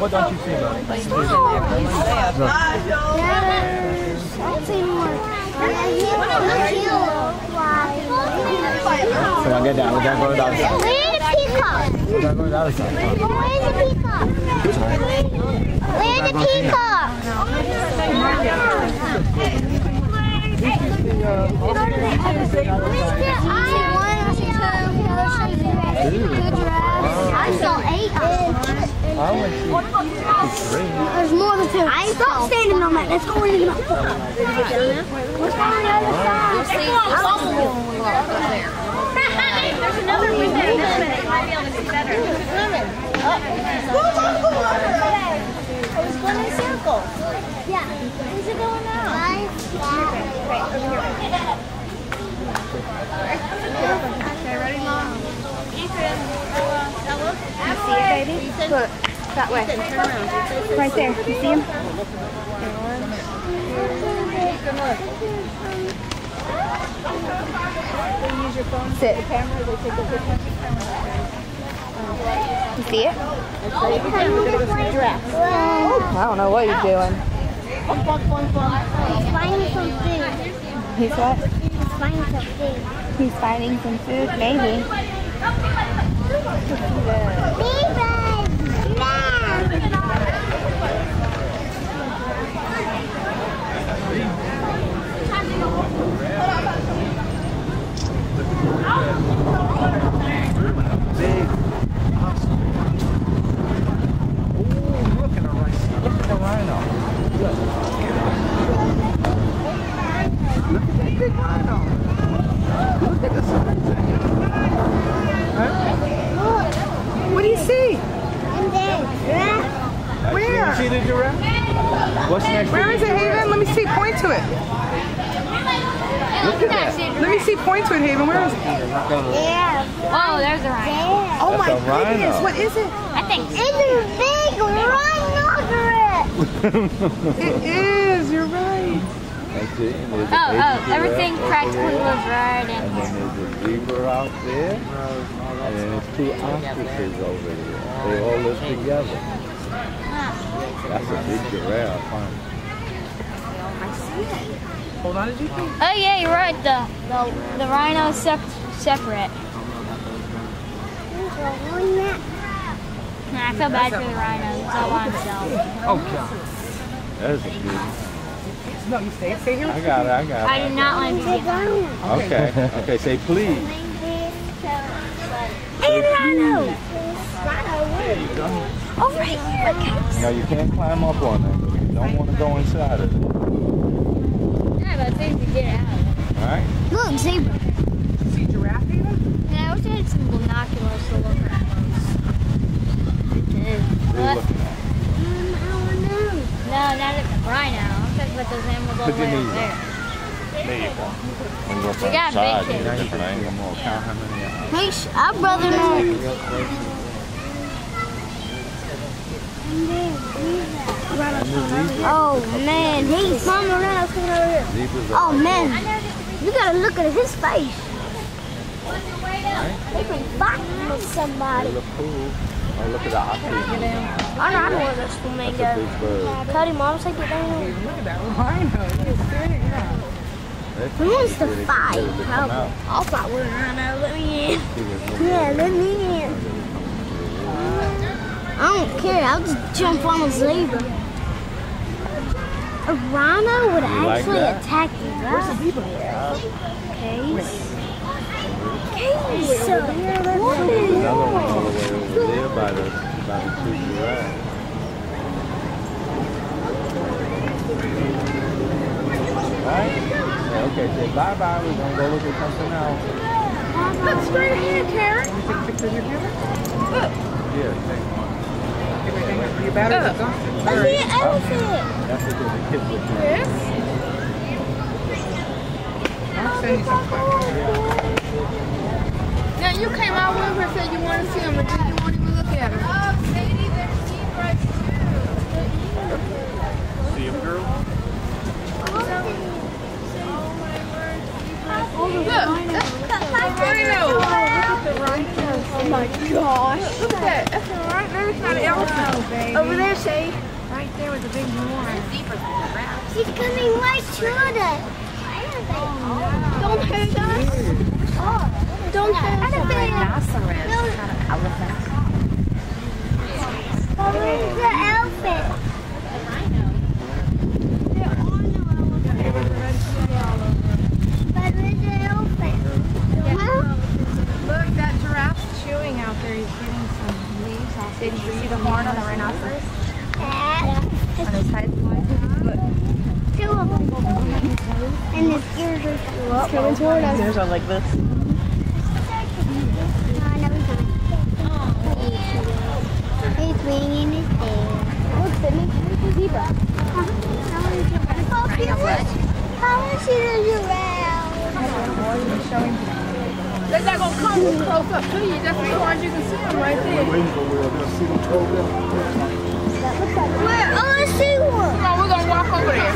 What don't you see? I don't see more. Come on, get down. We gotta go to the other side. Where's the peacock? We gotta go to the other side. Where's the peacock? Where's the peacock? I saw eight. I went to three. There's more than two. I Stop standing on that. Let's go in the What's going on the other side? There's another one there. This one it might be able to see better. Coming. I was going in a circle. Yeah. Where's it going now? Okay, ready, Mom? Ethan, Ella, See it, baby? Look, that way. Ethan, turn around. Right there. You see him? Sit. You see it? I don't know what you're doing. He's finding some food. He's what? He's finding some food. He's finding some food, maybe. Big husky. Ooh, look at the rhino. Look at the rhino. Look. Look at that big rhino. Look at the size of him. Huh? What do you see? Where? You see the giraffe? What's next? Where to is the it. Haven? Let me see. Point to it. Look at that. Let me see. Point to it, Haven. Where is it? Yeah. Oh, there's a rhino. Yeah. Oh That's my goodness. What is it? I think It's a big rhinoceros. It is. You're right. That's it. And there's Oh, oh, everything practically there. lives right in And then there's a zebra out there. And then there's two ostriches over there. They all live together. That's a big giraffe, huh? Hold on, did you think? Oh yeah, you're right. The the, the rhino's sep- separate. Nah, I feel bad for the rhino. He's all by himself. Oh, God. That's a good No, you stay. Stay here. I got it, I got it. I it. do not want to be behind. Okay, okay, say please. Hey, rhino. There you go. Over here. No, you can't climb up on it. You don't want to go inside of it. Yeah, but things to get out. Alright? Look, zebra. See giraffe, Haven? Yeah, I wish I had some binoculars to look at those. What are you What? looking at? Um, no, not a rhino. I'm talking about those animals all the way knees over there. There you go. You We got outside, big it's a kids. different angle. I'm count how many are. Hey, sh- our brother knows. Oh man, he's mama rhino's coming over here. Oh man, you gotta look at his face. They can fight with somebody. Look. Oh, look at the ostrich. I know, I know where this flamingo. That's a big bird. Cuddy, mom, take it down. Look at that rhino. It's big. Yeah. That's Who wants to fight? to. Oh, I'll fight with a rhino. Let me in. See, there's no Yeah, let me in. I don't care. I'll just jump on a zebra. A rhino would You actually that? attack you. Where's the zebra? Case. Case. So, what is Another one all the way over there by the by the two giraffes. Right? Yeah, okay, say bye bye. We're gonna go look at something else. Look straight ahead, Karen. You take a picture of your camera? Yeah, take one. Everything, your batteries are gone. I see an elephant. That's what the kids look like. Yes. I'll oh, send you some photos. Now you came out with her and said you want to see him, and then you won't even look at her. Oh Sadie, deep right too. See him, girl? Oh, look, that's a rhino. Oh my gosh. Look at that. That's a rhino. Maybe it's not an elephant. Over there, Shay. Right there with the big horn. He's coming right toward us. Oh, don't hurt us. Don't hurt us. Rhinoceros. Where's the elephant? But where's the elephant? Look, that giraffe's chewing out there. He's getting some leaves off. Did you see the horn on the rhinoceros? Uh, On his head? Two of them. And his ears are still up. Coming toward us. There's one like this. He's swinging his tail. Look, Sydney. There's a zebra. Oh, Felix, how is he the giraffe? They're not oh, gonna come close up to you. That's as far as you can see them right there. Where? I wanna see one. Come on, we're gonna walk over there.